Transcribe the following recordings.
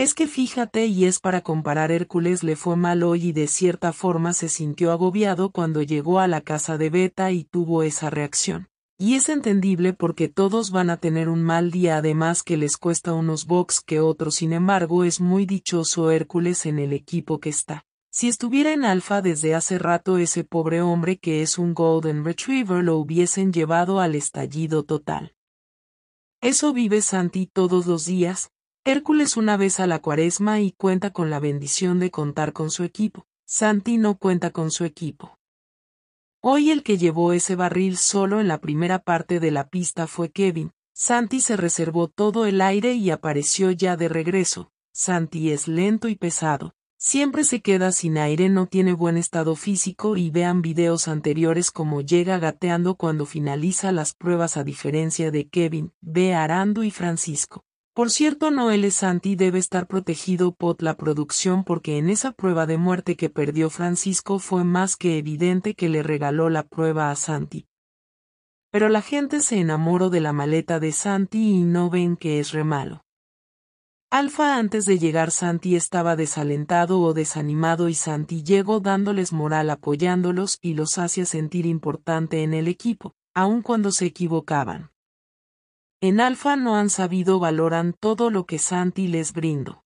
Es que fíjate y es para comparar Hércules le fue mal hoy y de cierta forma se sintió agobiado cuando llegó a la casa de Beta y tuvo esa reacción. Y es entendible porque todos van a tener un mal día además que les cuesta unos box que otros sin embargo es muy dichoso Hércules en el equipo que está. Si estuviera en alfa desde hace rato ese pobre hombre que es un Golden Retriever lo hubiesen llevado al estallido total. Eso vive Santi todos los días, Hércules una vez a la cuaresma y cuenta con la bendición de contar con su equipo. Santi no cuenta con su equipo. Hoy el que llevó ese barril solo en la primera parte de la pista fue Kevin. Santi se reservó todo el aire y apareció ya de regreso. Santi es lento y pesado. Siempre se queda sin aire, no tiene buen estado físico y vean videos anteriores como llega gateando cuando finaliza las pruebas a diferencia de Kevin, ve Arando y Francisco. Por cierto, Noel Santi debe estar protegido por la producción porque en esa prueba de muerte que perdió Francisco fue más que evidente que le regaló la prueba a Santi. Pero la gente se enamoró de la maleta de Santi y no ven que es re malo. Alfa antes de llegar Santi estaba desalentado o desanimado y Santi llegó dándoles moral apoyándolos y los hacía sentir importante en el equipo, aun cuando se equivocaban. En Alfa no han sabido valoran todo lo que Santi les brindo.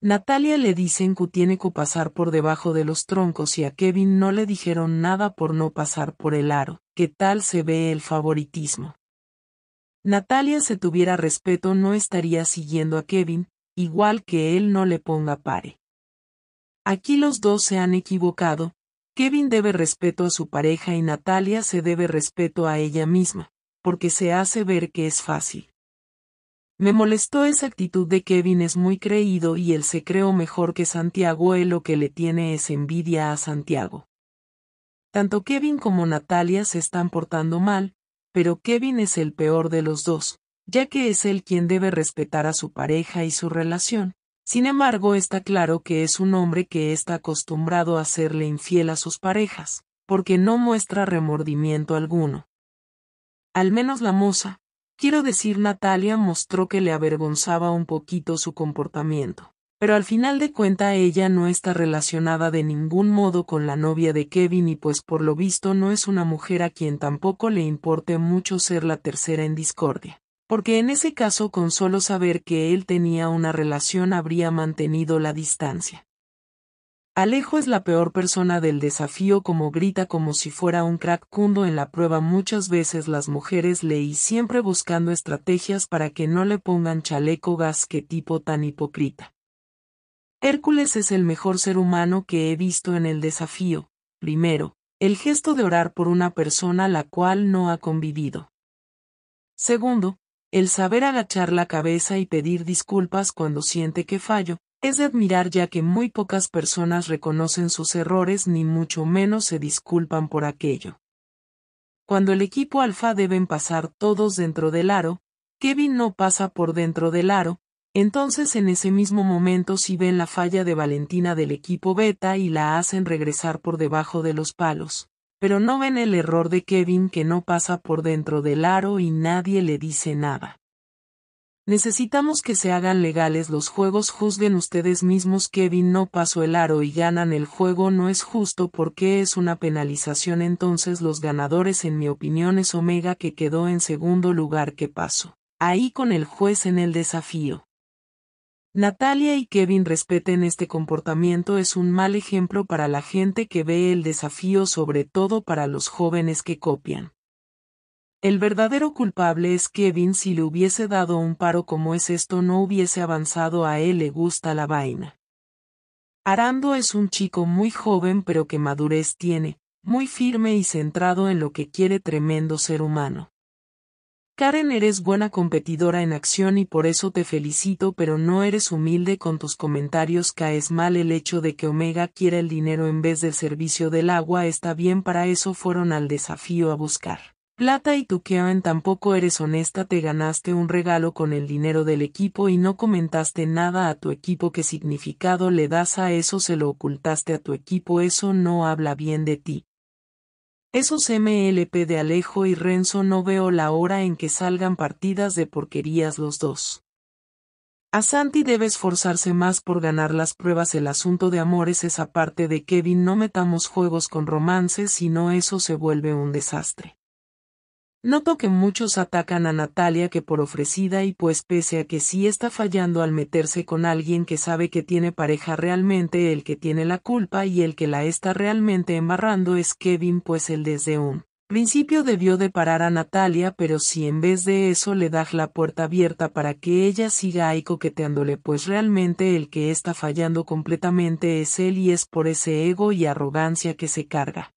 Natalia le dicen que tiene que pasar por debajo de los troncos y a Kevin no le dijeron nada por no pasar por el aro, ¿qué tal se ve el favoritismo? Natalia se tuviera respeto no estaría siguiendo a Kevin, igual que él no le ponga pare. Aquí los dos se han equivocado, Kevin debe respeto a su pareja y Natalia se debe respeto a ella misma porque se hace ver que es fácil. Me molestó esa actitud de Kevin es muy creído y él se creó mejor que Santiago, él lo que le tiene es envidia a Santiago. Tanto Kevin como Natalia se están portando mal, pero Kevin es el peor de los dos, ya que es él quien debe respetar a su pareja y su relación. Sin embargo, está claro que es un hombre que está acostumbrado a serle infiel a sus parejas, porque no muestra remordimiento alguno. Al menos la moza, quiero decir Natalia mostró que le avergonzaba un poquito su comportamiento. Pero al final de cuenta ella no está relacionada de ningún modo con la novia de Kevin y pues por lo visto no es una mujer a quien tampoco le importe mucho ser la tercera en discordia. Porque en ese caso con solo saber que él tenía una relación habría mantenido la distancia. Alejo es la peor persona del desafío como grita como si fuera un crack cundo en la prueba muchas veces las mujeres leí siempre buscando estrategias para que no le pongan chaleco gas que tipo tan hipócrita. Hércules es el mejor ser humano que he visto en el desafío, primero, el gesto de orar por una persona la cual no ha convivido. Segundo, el saber agachar la cabeza y pedir disculpas cuando siente que fallo, es de admirar ya que muy pocas personas reconocen sus errores ni mucho menos se disculpan por aquello. Cuando el equipo alfa deben pasar todos dentro del aro, Kevin no pasa por dentro del aro, entonces en ese mismo momento si ven la falla de Valentina del equipo beta y la hacen regresar por debajo de los palos, pero no ven el error de Kevin que no pasa por dentro del aro y nadie le dice nada. Necesitamos que se hagan legales los juegos juzguen ustedes mismos Kevin no pasó el aro y ganan el juego no es justo porque es una penalización entonces los ganadores en mi opinión es Omega que quedó en segundo lugar que pasó. Ahí con el juez en el desafío. Natalia y Kevin respeten este comportamiento es un mal ejemplo para la gente que ve el desafío sobre todo para los jóvenes que copian. El verdadero culpable es Kevin si le hubiese dado un paro como es esto no hubiese avanzado a él le gusta la vaina. Arando es un chico muy joven pero que madurez tiene, muy firme y centrado en lo que quiere tremendo ser humano. Karen eres buena competidora en acción y por eso te felicito pero no eres humilde con tus comentarios caes mal el hecho de que Omega quiera el dinero en vez del servicio del agua está bien para eso fueron al desafío a buscar. Plata y tú Karen tampoco eres honesta te ganaste un regalo con el dinero del equipo y no comentaste nada a tu equipo qué significado le das a eso se lo ocultaste a tu equipo eso no habla bien de ti. Esos MLP de Alejo y Renzo no veo la hora en que salgan partidas de porquerías los dos. A Santi debe esforzarse más por ganar las pruebas. El asunto de amor es esa parte de Kevin. No metamos juegos con romances, sino eso se vuelve un desastre. Noto que muchos atacan a Natalia que por ofrecida y pues pese a que sí está fallando al meterse con alguien que sabe que tiene pareja realmente el que tiene la culpa y el que la está realmente embarrando es Kevin pues el desde un principio debió de parar a Natalia, pero si en vez de eso le das la puerta abierta para que ella siga ahí coqueteándole, pues realmente el que está fallando completamente es él y es por ese ego y arrogancia que se carga.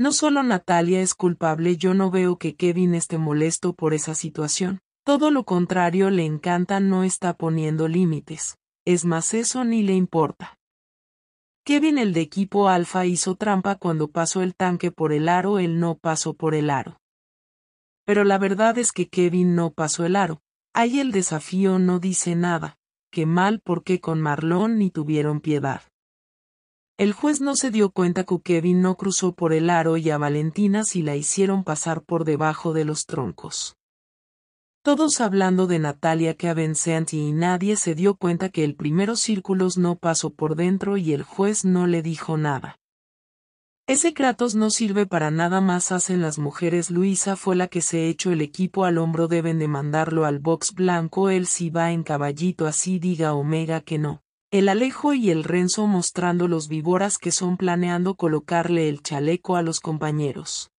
No solo Natalia es culpable, yo no veo que Kevin esté molesto por esa situación. Todo lo contrario, le encanta, no está poniendo límites. Es más, eso ni le importa. Kevin el de equipo alfa hizo trampa cuando pasó el tanque por el aro, él no pasó por el aro. Pero la verdad es que Kevin no pasó el aro. Ahí el desafío no dice nada. Qué mal porque con Marlon ni tuvieron piedad. El juez no se dio cuenta que Kevin no cruzó por el aro y a Valentina sí la hicieron pasar por debajo de los troncos. Todos hablando de Natalia que Avencianti y nadie se dio cuenta que el primero círculos no pasó por dentro y el juez no le dijo nada. Ese Kratos no sirve para nada más hacen las mujeres Luisa fue la que se echó el equipo al hombro deben de mandarlo al box blanco él si va en caballito así diga Omega que no. El Alejo y el Renzo mostrando los víboras que son planeando colocarle el chaleco a los compañeros.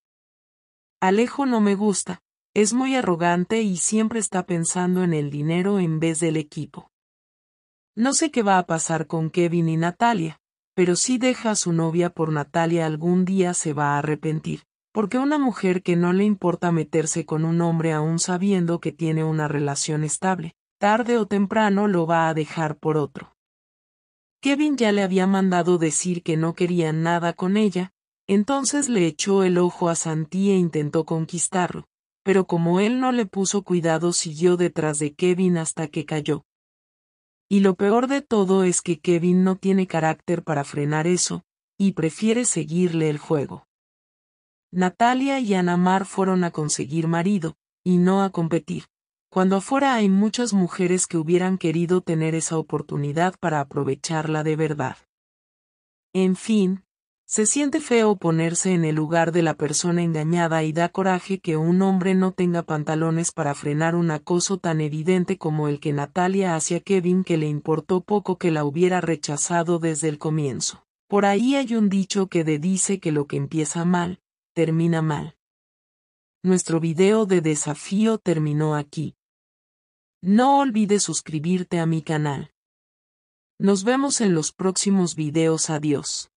Alejo no me gusta, es muy arrogante y siempre está pensando en el dinero en vez del equipo. No sé qué va a pasar con Kevin y Natalia, pero si deja a su novia por Natalia algún día se va a arrepentir, porque una mujer que no le importa meterse con un hombre aún sabiendo que tiene una relación estable, tarde o temprano lo va a dejar por otro. Kevin ya le había mandado decir que no quería nada con ella, entonces le echó el ojo a Santi e intentó conquistarlo, pero como él no le puso cuidado siguió detrás de Kevin hasta que cayó. Y lo peor de todo es que Kevin no tiene carácter para frenar eso, y prefiere seguirle el juego. Natalia y Anamar fueron a conseguir marido, y no a competir, cuando afuera hay muchas mujeres que hubieran querido tener esa oportunidad para aprovecharla de verdad. En fin, se siente feo ponerse en el lugar de la persona engañada y da coraje que un hombre no tenga pantalones para frenar un acoso tan evidente como el que Natalia hacia Kevin que le importó poco que la hubiera rechazado desde el comienzo. Por ahí hay un dicho que dice que lo que empieza mal, termina mal. Nuestro video de desafío terminó aquí. No olvides suscribirte a mi canal. Nos vemos en los próximos videos. Adiós.